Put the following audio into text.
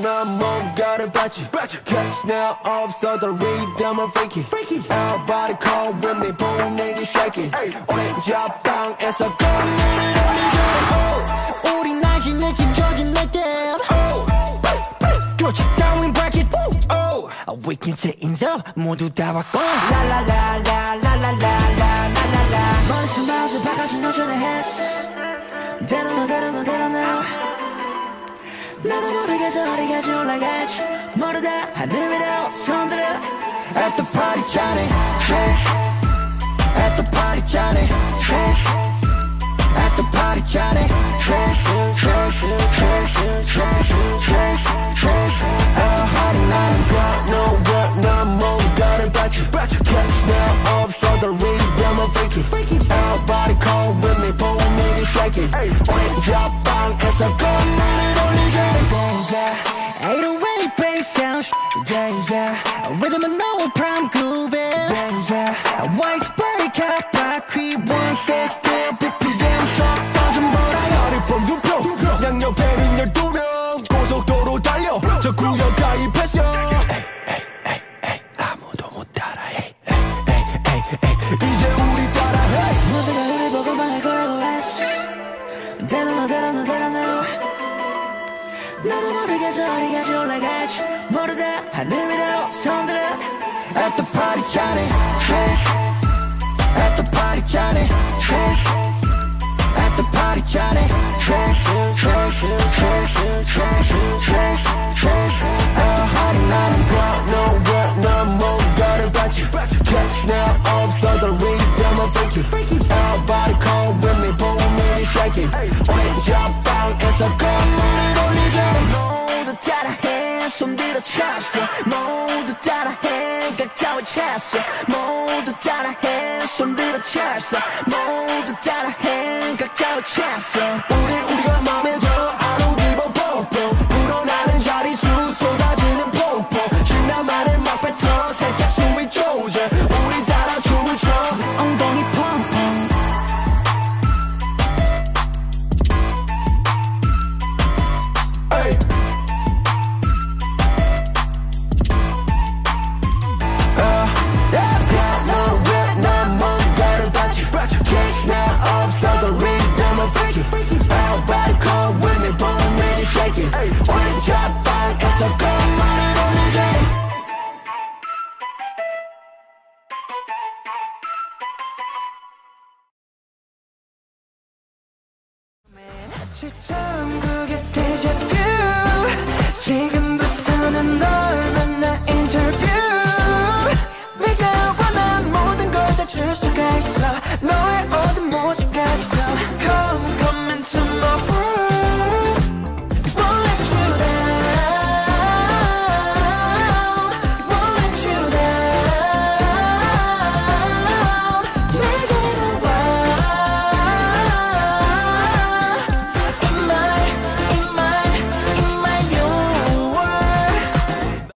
난 뭔가를 봤지 Cause now 없어 the rhythm of freaky Everybody come with me 분위기 shaky 오렌지 앞방에서 건물을 올리자 우리 날씨 느낌 조준 느낌 교치 down in bracket Oh, we can change up 모두 다 바꿔 라라라라라라라라라라 머릿속 마우스 바깥은 노션의 했 나도 모르게 소리가 졸라가지 모르다 하늘 위로 손들어 At the party Johnny Trash At the party Johnny Trash At the party Johnny Trash Trash Trash Trash Trash Trash At party 나는 got no what 난 뭔가를 받지 Cash now 없어 the rhythm of freaky Everybody come with me 보면 이게 shaky 왼쪽 방에서 건너 808 bass sound yeah yeah rhythm and no prime groove yeah yeah white spray cap black creep 160 BPM shock 빠져버려 살이 뻥두표 양옆에는 열두명 고속도로 달려 저 구역 나도 모르겠어 어디까지 올라갈지 모르다 하늘 위로 손들어 At the party Johnny Trish At the party Johnny Trish At the party Johnny Trish Trish Trish Trish Trish Trish 하루 나는 go nowhere 난 뭔가를 봤지 Catch now 없어 the rhythm of freaky Everybody come with me 분위기 shaky 찼어. 모두 따라해 각자 외쳤어. 모두 따라해 손들어 찼어. 모두 따라해 각자 외쳤어 try